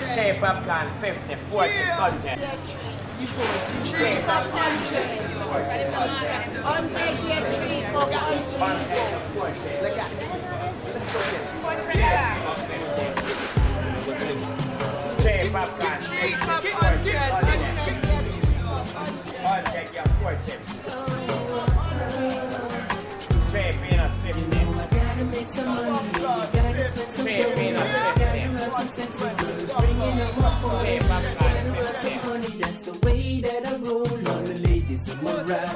K popcorn 50, 40 content. K popcorn 50, 40 content. K popcorn 50, 40 content. I'll take your 40. K peanut 50. K peanut 50. K popcorn 50. That's the way that I roll. All the ladies in my rap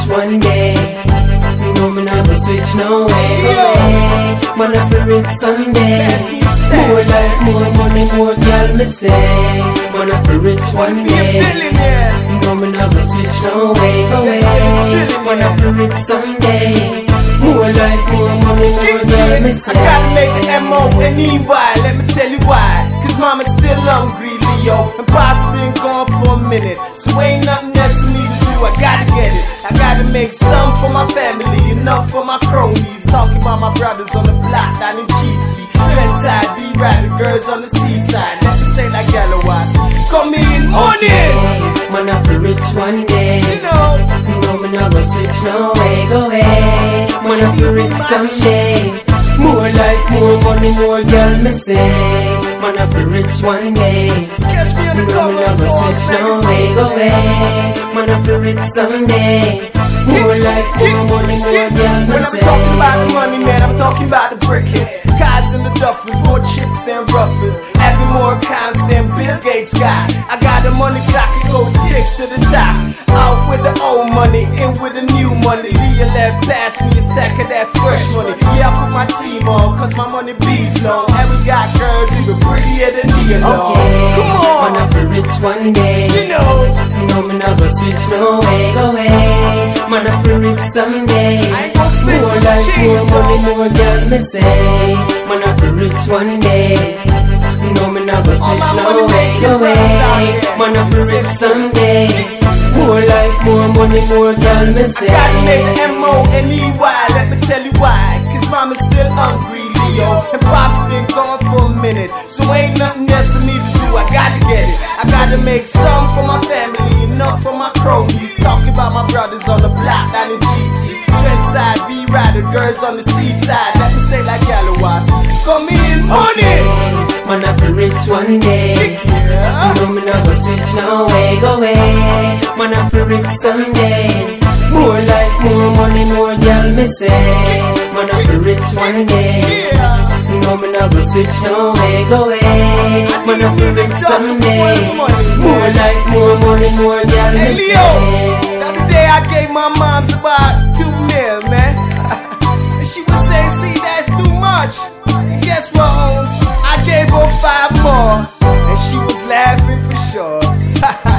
Rich one day. No, me not switch no way. Man, I feel rich someday. More life, more money, more girl, me say. Man, I feel rich one day. No, me not switch no way. way. Man, I feel rich someday. More life, more money, more girl, me say. I gotta make the M-O-N-E-Y, let me tell you why. Cause mama's still hungry, Leo. And pop's been gone for a minute. So ain't nothing make some for my family, enough for my cronies. Talking about my brothers on the block down in GT. Trendside, B-Ride, the girls on the seaside. Let me say like Galloway. Come in, money! Okay, man, I feel rich one day. You know, No, me not go switch no way, go away. Man, I feel it someday. More life, more money, more girl, me say. Man, I feel rich one day. catch me on the cover me of not go Forbes switch no way, go away. Man, I feel rich someday. More life, more money, more girl, When I'm talking about the money, man, I'm talking about the brick hits. Cars in the duffers, more chips than ruffers. Having more accounts than Bill Gates got. I got the money clock, it goes stick to the top. Out with the old money, in with the new money. Leah left past me a stack of that fresh money. Yeah, I put my team on, cause my money bees low. And we got girls even prettier than Leah. Okay, Come on, feel rich one day. you know. No, me not go switch no way, go away. I feel rich someday. I ain't gon' switch More life, more money, more girl, me say. Man, I feel rich one day. No, me not go switch no way, go away. friends out. Man, I feel rich someday. More money, more girl, me say. Gotta make M-O-N-E-Y, let me tell you why. Cause mama's still hungry, Leo. And pop's been gone for a minute. So ain't nothing else for me to do, I gotta get it. I gotta make some for my family, enough for my cronies. Talking about my brothers on the block down in GT. Trendside, B-Ride, the girls on the seaside. Let me say like Galloway. Come in, money! Okay, Man, I feel rich one day. Yeah. No, me not go switch no way, go away. Man, I feel rich someday. More life, more money, more girl, me say. Man, I feel rich one day. Yeah. No, me not go switch no way, go away. Man, I feel rich someday. More life, more money, more girl, me say. the other day I gave my mom's about two mil, man. and she was saying, see, that's too much. And guess what, gave her five more, and she was laughing for sure.